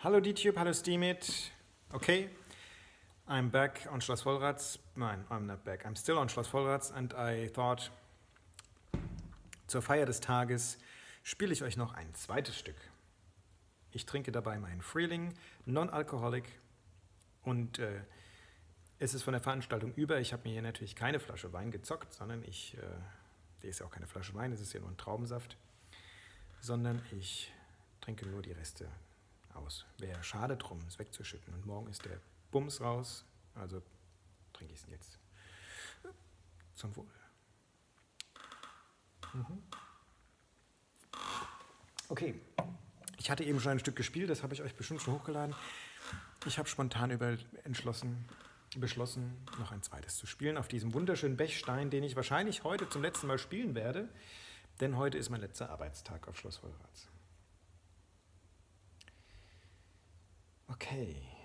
Hallo DTube, hallo Steamit. Okay, I'm back on Schloss Vollrats. Nein, I'm not back. I'm still on Schloss Vollrats and I thought, zur Feier des Tages spiele ich euch noch ein zweites Stück. Ich trinke dabei meinen Freeling, non-alcoholic und äh, es ist von der Veranstaltung über. Ich habe mir hier natürlich keine Flasche Wein gezockt, sondern ich, äh, die ist ja auch keine Flasche Wein, es ist ja nur ein Traubensaft, sondern ich trinke nur die Reste aus. Wäre schade drum, es wegzuschütten. Und morgen ist der Bums raus, also trinke ich es jetzt. Zum Wohl. Mhm. Okay, ich hatte eben schon ein Stück gespielt, das habe ich euch bestimmt schon hochgeladen. Ich habe spontan über entschlossen, beschlossen, noch ein zweites zu spielen auf diesem wunderschönen Bechstein, den ich wahrscheinlich heute zum letzten Mal spielen werde, denn heute ist mein letzter Arbeitstag auf Schloss Vollrats. Okay.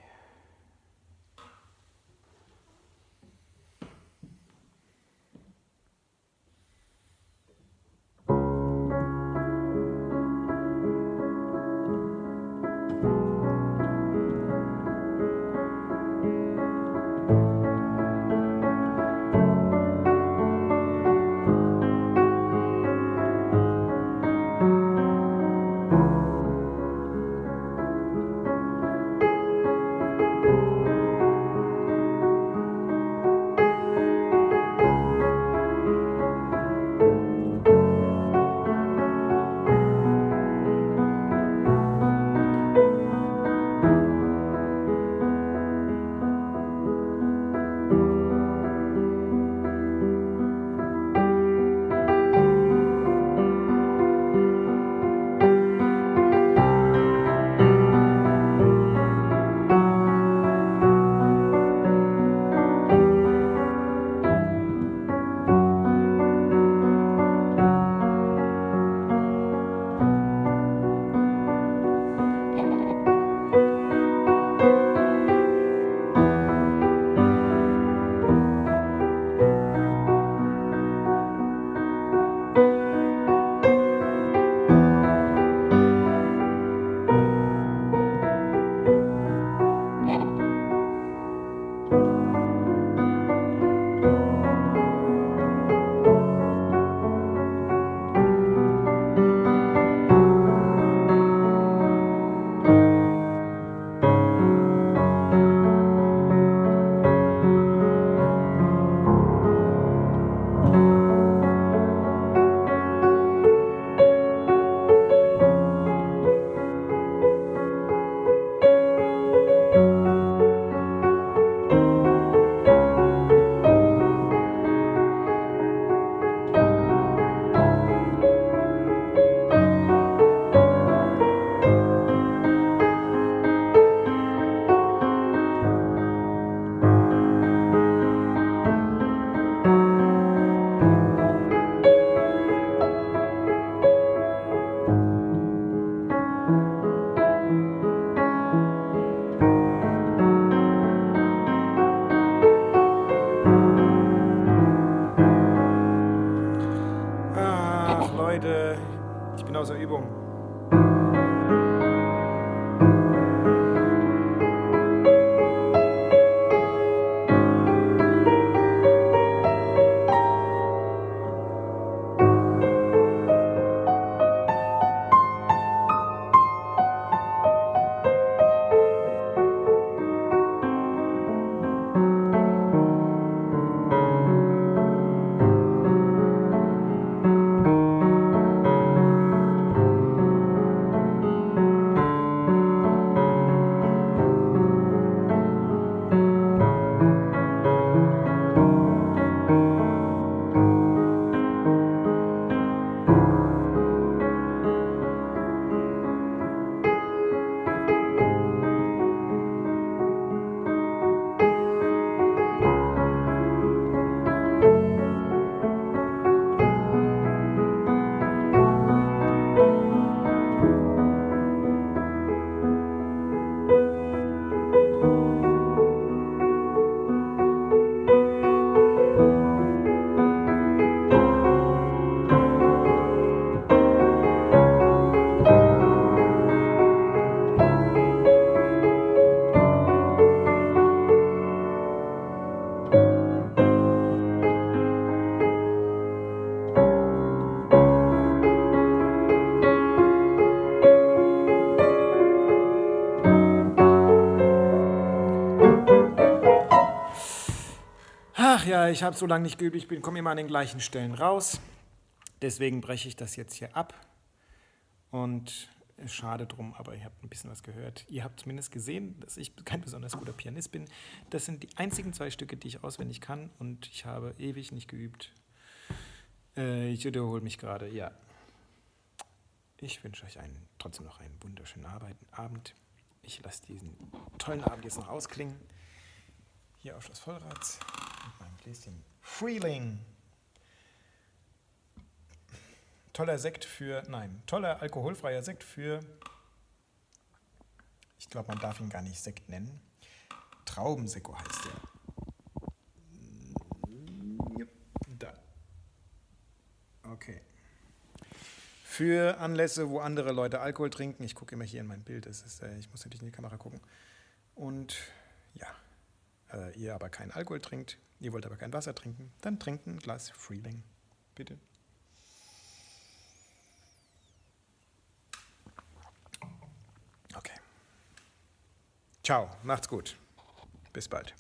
genauso unserer Übung. Ach ja, ich habe so lange nicht geübt, ich komme immer an den gleichen Stellen raus. Deswegen breche ich das jetzt hier ab. Und schade drum, aber ihr habt ein bisschen was gehört. Ihr habt zumindest gesehen, dass ich kein besonders guter Pianist bin. Das sind die einzigen zwei Stücke, die ich auswendig kann und ich habe ewig nicht geübt. Äh, ich wiederhole mich gerade, ja. Ich wünsche euch einen, trotzdem noch einen wunderschönen Abend. Ich lasse diesen tollen Abend jetzt noch ausklingen. Hier auf Schloss Vollrats Gläschen Freeling. Toller Sekt für, nein, toller alkoholfreier Sekt für, ich glaube, man darf ihn gar nicht Sekt nennen. Traubensekko heißt der. Da. Okay. Für Anlässe, wo andere Leute Alkohol trinken. Ich gucke immer hier in mein Bild. Das ist, äh, ich muss natürlich in die Kamera gucken. Und ja, äh, ihr aber keinen Alkohol trinkt, ihr wollt aber kein Wasser trinken, dann trinkt ein Glas Freeling. Bitte. Okay. Ciao, macht's gut. Bis bald.